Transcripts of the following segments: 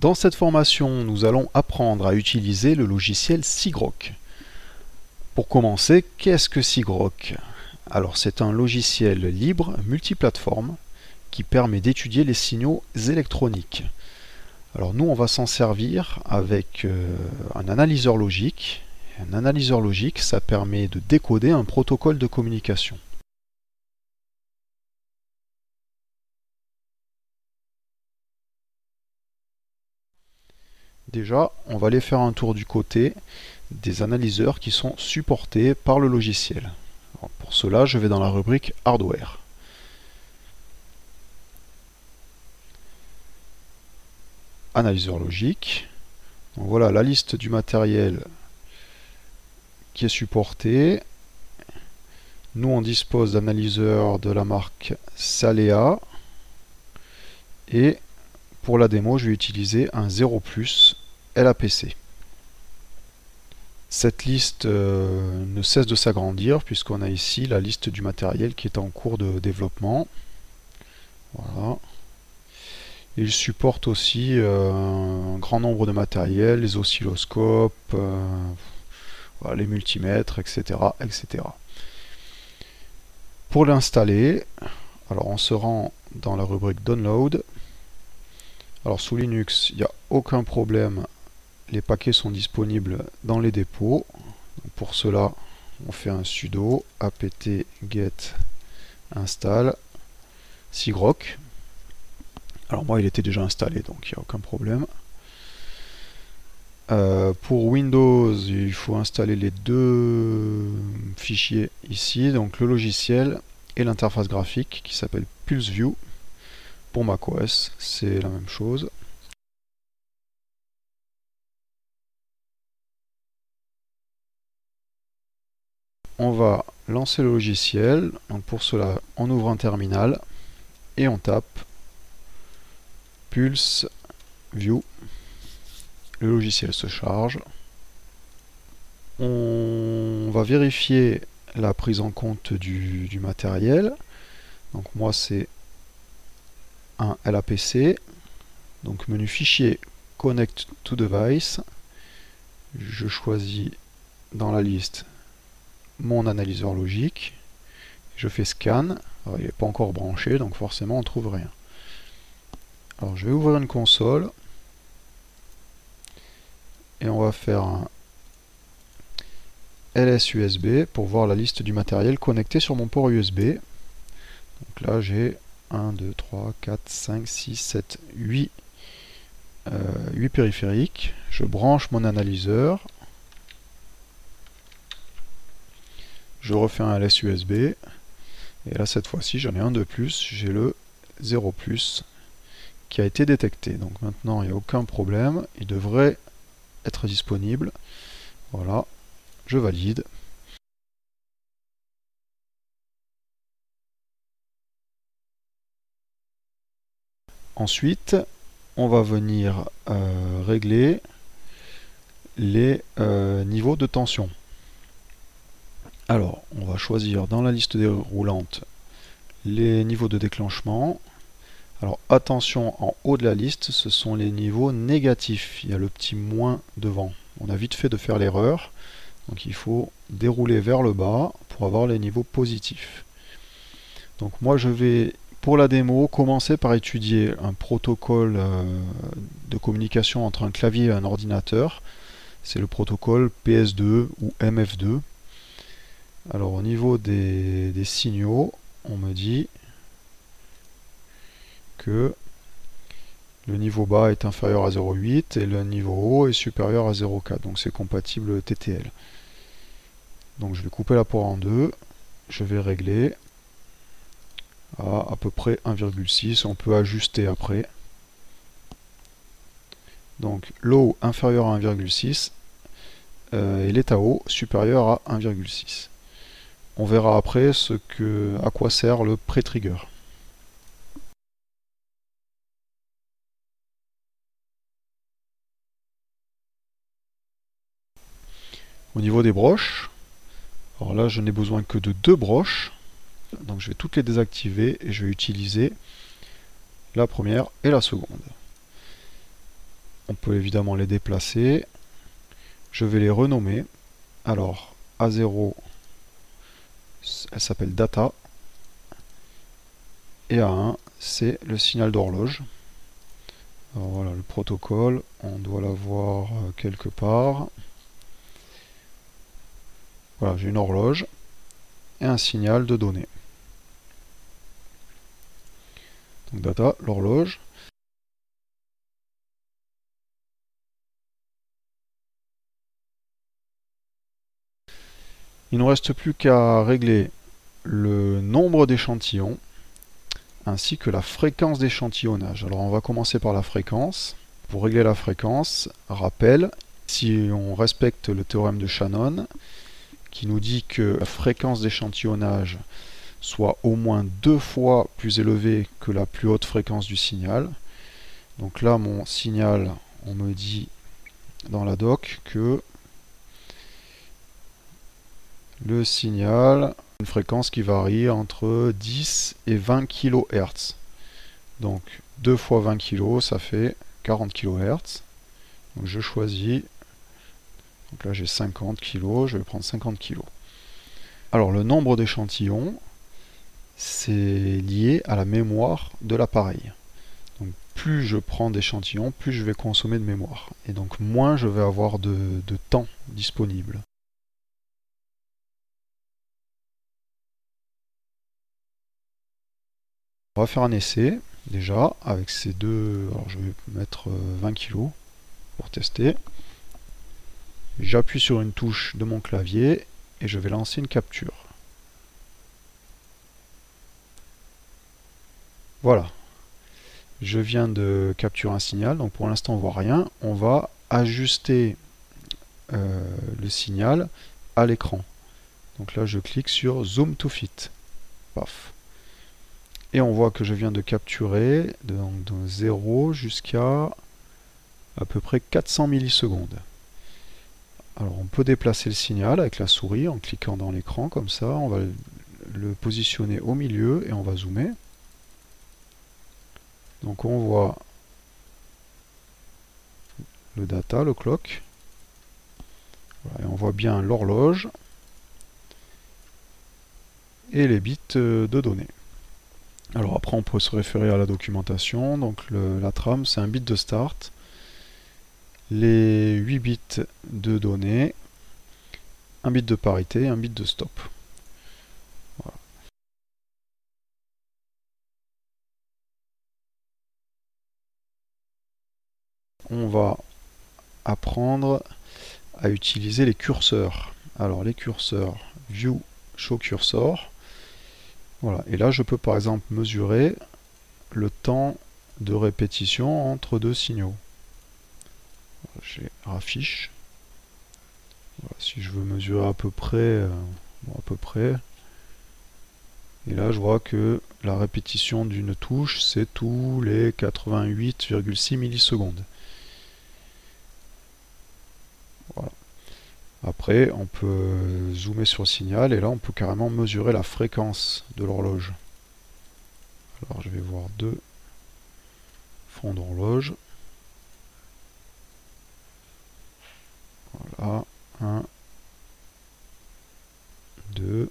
Dans cette formation, nous allons apprendre à utiliser le logiciel SIGROC. Pour commencer, qu'est-ce que SIGROC? Alors c'est un logiciel libre multiplateforme qui permet d'étudier les signaux électroniques. Alors nous, on va s'en servir avec euh, un analyseur logique. Un analyseur logique, ça permet de décoder un protocole de communication. Déjà, on va aller faire un tour du côté des analyseurs qui sont supportés par le logiciel. pour cela, je vais dans la rubrique Hardware. Analyseur logique. voilà la liste du matériel qui est supporté. Nous, on dispose d'analyseurs de la marque Salea. Et pour la démo, je vais utiliser un 0 LAPC. Cette liste euh, ne cesse de s'agrandir puisqu'on a ici la liste du matériel qui est en cours de développement. Voilà. Il supporte aussi euh, un grand nombre de matériel, les oscilloscopes, euh, les multimètres, etc., etc. Pour l'installer, alors on se rend dans la rubrique Download. Alors sous Linux, il n'y a aucun problème les paquets sont disponibles dans les dépôts. pour cela, on fait un sudo apt get install sigroc. Alors moi, il était déjà installé, donc il n'y a aucun problème. Euh, pour Windows, il faut installer les deux fichiers ici, donc le logiciel et l'interface graphique qui s'appelle PulseView. Pour macOS, c'est la même chose. on va lancer le logiciel. Donc pour cela, on ouvre un terminal et on tape Pulse View. Le logiciel se charge. On va vérifier la prise en compte du, du matériel. Donc moi c'est un LAPC. Donc menu fichier Connect to Device. Je choisis dans la liste mon analyseur logique, je fais scan, il n'est pas encore branché, donc forcément on trouve rien. Alors je vais ouvrir une console, et on va faire un LS USB pour voir la liste du matériel connecté sur mon port USB. Donc là j'ai 1, 2, 3, 4, 5, 6, 7, 8, 8 périphériques. Je branche mon analyseur. je refais un LS USB, et là cette fois-ci j'en ai un de plus, j'ai le 0 qui a été détecté. Donc maintenant il n'y a aucun problème, il devrait être disponible. Voilà, je valide. Ensuite, on va venir euh, régler les euh, niveaux de tension. Alors, on va choisir dans la liste déroulante les niveaux de déclenchement. Alors attention, en haut de la liste, ce sont les niveaux négatifs. Il y a le petit moins devant. On a vite fait de faire l'erreur. Donc il faut dérouler vers le bas pour avoir les niveaux positifs. Donc moi je vais, pour la démo, commencer par étudier un protocole euh, de communication entre un clavier et un ordinateur. C'est le protocole PS2 ou MF2. Alors au niveau des, signaux, on me dit que le niveau bas est inférieur à 0,8 et le niveau haut est supérieur à 0,4. Donc c'est compatible TTL. Donc je vais couper la port en deux. Je vais régler à à peu près 1,6. On peut ajuster après. Donc low inférieur à 1,6 euh, et l'état haut supérieur à 1,6. On verra après ce que, à quoi sert le pré-trigger. Au niveau des broches, alors là je n'ai besoin que de deux broches, donc je vais toutes les désactiver et je vais utiliser la première et la seconde. on peut évidemment les déplacer. Je vais les renommer. Alors, A0, elle s'appelle data. Et A1, c'est le signal d'horloge. Voilà, le protocole, on doit l'avoir euh, quelque part. Voilà, j'ai une horloge et un signal de données. Donc data, l'horloge. Il ne nous reste plus qu'à régler le nombre d'échantillons ainsi que la fréquence d'échantillonnage. Alors on va commencer par la fréquence. Pour régler la fréquence, rappel, si on respecte le théorème de Shannon, qui nous dit que la fréquence d'échantillonnage soit au moins deux fois plus élevée que la plus haute fréquence du signal. Donc là, mon signal, on me dit dans la doc que le signal, une fréquence qui varie entre 10 et 20 kHz. Donc 2 fois 20 kg, ça fait 40 kHz. Donc je choisis, donc là j'ai 50 kg, je vais prendre 50 kg. Alors le nombre d'échantillons, c'est lié à la mémoire de l'appareil. Donc plus je prends d'échantillons, plus je vais consommer de mémoire. Et donc moins je vais avoir de, temps disponible. On va faire un essai déjà avec ces deux. Alors je vais mettre 20 euh, kg pour tester. J'appuie sur une touche de mon clavier et je vais lancer une capture. Voilà. Je viens de capturer un signal, donc pour l'instant on voit rien. On va ajuster euh, le signal à l'écran. Donc là je clique sur Zoom to Fit. Paf. Et on voit que je viens de capturer de, 0 jusqu'à à peu près 400 millisecondes. Alors on peut déplacer le signal avec la souris en cliquant dans l'écran comme ça. On va le positionner au milieu et on va zoomer. Donc on voit le data, le clock. et on voit bien l'horloge et les bits euh, de données. Alors après on peut se référer à la documentation, donc la trame c'est un bit de start, les 8 bits de données, un bit de parité, un bit de stop. On va apprendre à utiliser les curseurs. Alors les curseurs View, Show Cursor, voilà. Et là, je peux par exemple mesurer le temps de répétition entre deux signaux. J'ai affiche. si je veux mesurer à peu près, euh, à peu près. Et là, je vois que la répétition d'une touche, c'est tous les 88,6 millisecondes. Après, on peut zoomer sur le signal et là, on peut carrément mesurer la fréquence de l'horloge. Alors, je vais voir deux fonds d'horloge. Voilà, un, deux.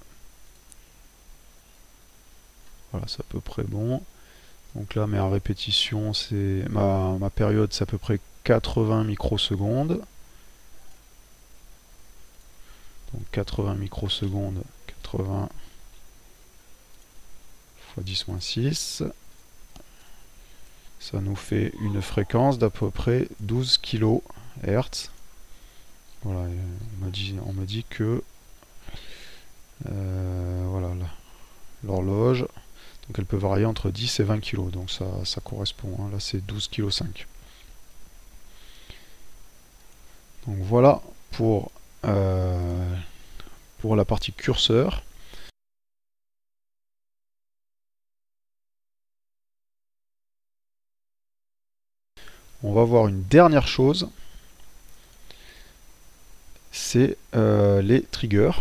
Voilà, c'est à peu près bon. Donc là, mais en répétition, c'est ma période, c'est à peu près 80 microsecondes. Donc 80 microsecondes, 80 x 10 6. Ça nous fait une fréquence d'à peu près 12 kHz. Voilà, on m'a dit, que euh, voilà l'horloge, donc elle peut varier entre 10 et 20 kg, donc ça, ça correspond. Hein. là c'est 12 kg 5. Donc voilà pour euh, pour la partie curseur. On va voir une dernière chose, c'est euh, les triggers.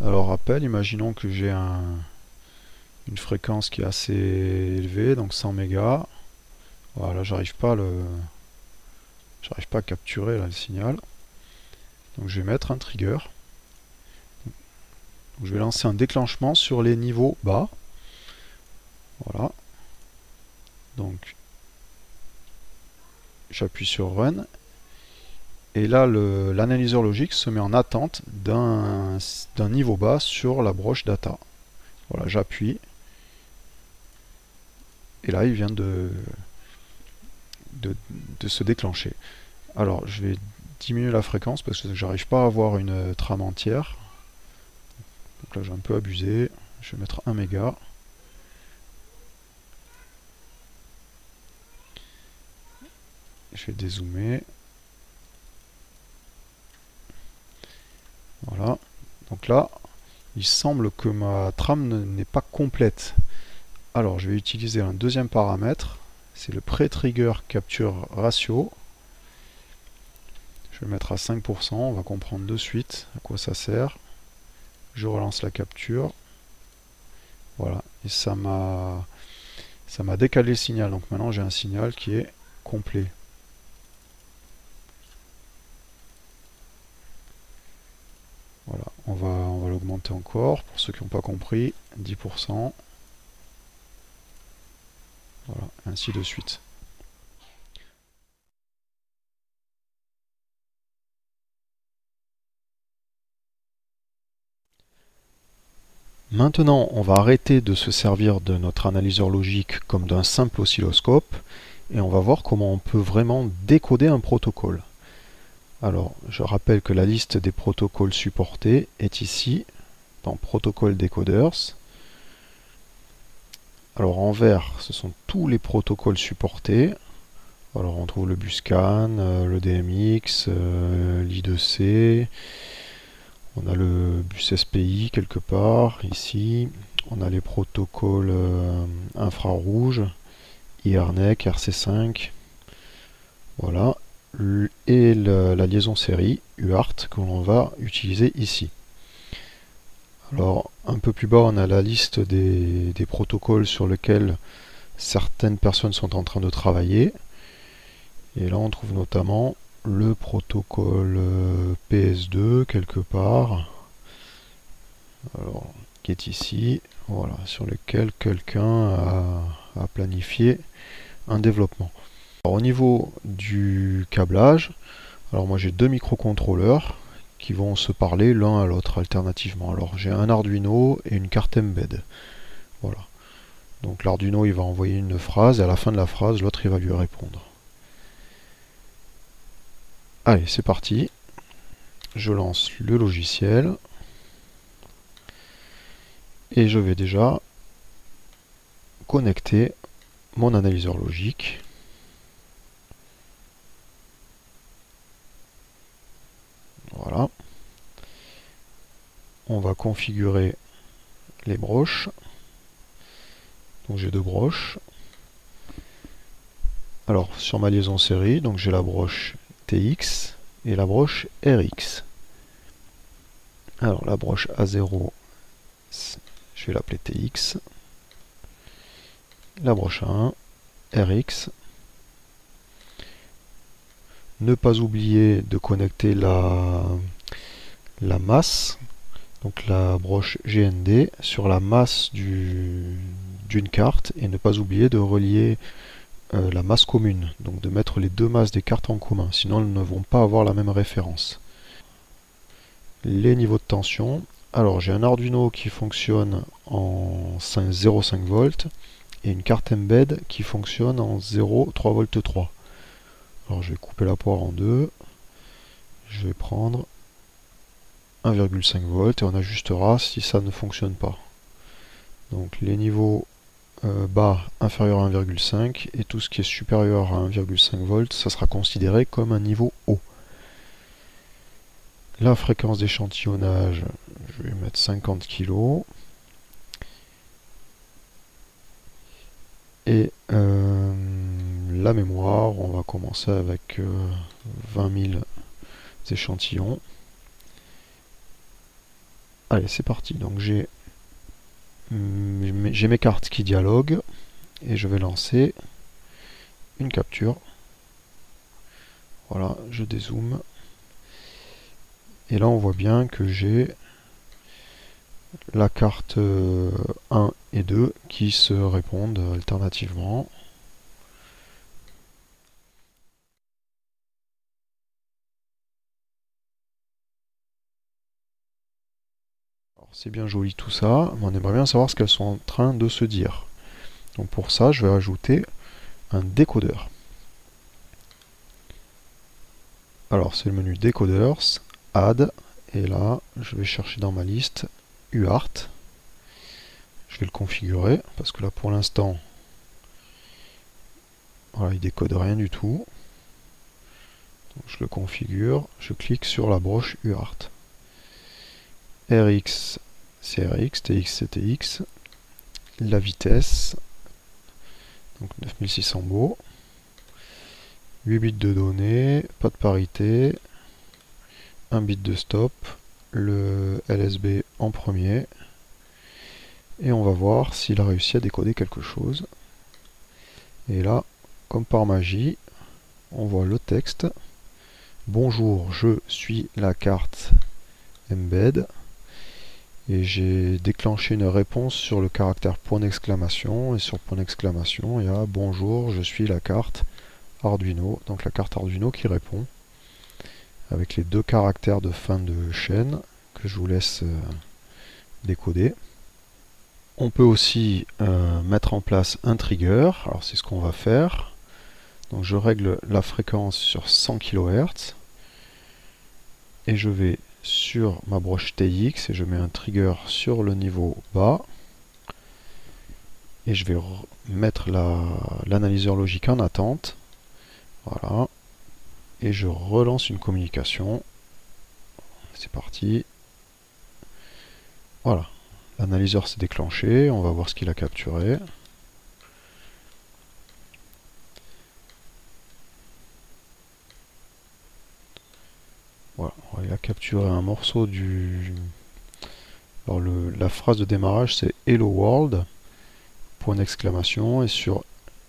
Alors rappel, imaginons que j'ai un, une fréquence qui est assez élevée, donc 100 mégas. Voilà, j'arrive pas à pas à capturer le signal. Donc je vais mettre un trigger. Je vais lancer un déclenchement sur les niveaux bas. Voilà. Donc j'appuie sur Run. Et là, l'analyseur logique se met en attente d'un niveau bas sur la broche data. Voilà, j'appuie. Et là, il vient de, se déclencher. Alors, je vais diminuer la fréquence parce que j'arrive pas à avoir une trame entière. Donc là, j'ai un peu abusé. Je vais mettre 1 méga. Je vais dézoomer. Voilà. Donc là, il semble que ma trame n'est pas complète. Alors, je vais utiliser un deuxième paramètre. C'est le pré-trigger capture ratio. Je vais le mettre à 5%. On va comprendre de suite à quoi ça sert. Je relance la capture. Voilà. Et ça m'a ça m'a décalé le signal. Donc maintenant, j'ai un signal qui est complet. Voilà, on va, on va l'augmenter encore, pour ceux qui n'ont pas compris, 10%. Voilà, ainsi de suite. Maintenant, on va arrêter de se servir de notre analyseur logique comme d'un simple oscilloscope et on va voir comment on peut vraiment décoder un protocole. Alors, je rappelle que la liste des protocoles supportés est ici, dans Protocol Decoders. Alors en vert, ce sont tous les protocoles supportés. Alors on trouve le Buscan, euh, le DMX, euh, l'I2C, on a le bus SPI quelque part, ici. On a les protocoles euh, infrarouges, IRNEC, RC5. Voilà et la, liaison série UART que l'on va utiliser ici. Alors un peu plus bas on a la liste des, protocoles sur lesquels certaines personnes sont en train de travailler. Et là on trouve notamment le protocole euh, PS2 quelque part. Alors, qui est ici, voilà, sur lequel quelqu'un a planifié un développement au niveau du câblage, alors moi j'ai deux microcontrôleurs qui vont se parler l'un à l'autre alternativement. Alors j'ai un Arduino et une carte embed. Voilà. Donc l'Arduino il va envoyer une phrase et à la fin de la phrase l'autre il va lui répondre. Allez c'est parti. Je lance le logiciel. Et je vais déjà connecter mon analyseur logique. Voilà. On va configurer les broches. Donc j'ai deux broches. Alors sur ma liaison série, donc j'ai la broche TX et la broche RX. Alors la broche A0, je vais l'appeler TX. La broche 1, RX. Ne pas oublier de connecter la, la masse, donc la broche GND, sur la masse d'une carte et ne pas oublier de relier euh, la masse commune, donc de mettre les deux masses des cartes en commun, sinon elles ne vont pas avoir la même référence. Les niveaux de tension, alors j'ai un Arduino qui fonctionne en 0,5 volts et une carte embed qui fonctionne en 0,3 volts 3. Alors je vais couper la poire en deux. Je vais prendre 1,5 volts et on ajustera si ça ne fonctionne pas. Donc les niveaux euh, bas inférieurs à 1,5 et tout ce qui est supérieur à 1,5 volts, ça sera considéré comme un niveau haut. La fréquence d'échantillonnage, je vais mettre 50 kg. Et euh, la mémoire, on va commencer avec 20 euh, 000 échantillons. Allez, c'est parti. Donc j'ai j'ai mes cartes qui dialoguent et je vais lancer une capture. Voilà, je dézoome. Et là, on voit bien que j'ai la carte 1 euh, et 2 qui se répondent alternativement. C'est bien joli tout ça, mais on aimerait bien savoir ce qu'elles sont en train de se dire. Donc pour ça, je vais ajouter un décodeur. Alors c'est le menu Decoders, Add, et là je vais chercher dans ma liste UART. Je vais le configurer, parce que là pour l'instant, voilà, il décode rien du tout. je le configure, je clique sur la broche UART. RX, c'est RX, TX, c'est TX. La vitesse, donc 9600 mots. 8 bits de données, pas de parité, 1 bit de stop, le LSB en premier, et on va voir s'il a réussi à décoder quelque chose. Et là, comme par magie, on voit le texte. Bonjour, je suis la carte embed et j'ai déclenché une réponse sur le caractère point d'exclamation. Et sur point d'exclamation il y a bonjour je suis la carte Arduino donc la carte Arduino qui répond avec les deux caractères de fin de chaîne que je vous laisse euh, décoder. On peut aussi euh, mettre en place un trigger. Alors c'est ce qu'on va faire. Donc je règle la fréquence sur 100 kHz et je vais sur ma broche TX et je mets un trigger sur le niveau bas. Et je vais mettre l'analyseur logique en attente. Voilà. Et je relance une communication. C'est parti. Voilà. L'analyseur s'est déclenché. On va voir ce qu'il a capturé Voilà, un morceau du... Alors la phrase de démarrage c'est Hello World, point d'exclamation, et sur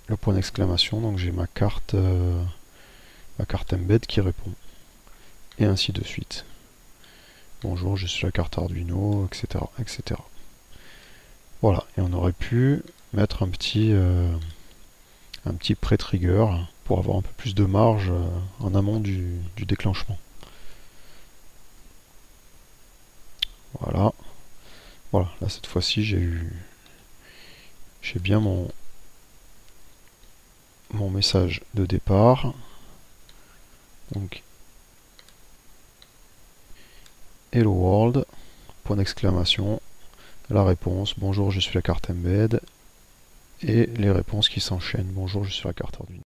le point d'exclamation, donc j'ai ma carte euh, ma carte embed qui répond. Et ainsi de suite. Bonjour, je suis la carte Arduino, etc. etc. Voilà, et on aurait pu mettre un petit euh, un petit pré-trigger pour avoir un peu plus de marge euh, en amont du déclenchement. Voilà. Voilà, là cette fois-ci j'ai eu j'ai bien mon mon message de départ. Donc Hello World, point d'exclamation, la réponse, bonjour je suis la carte embed, et les réponses qui s'enchaînent, bonjour je suis la carte Arduino.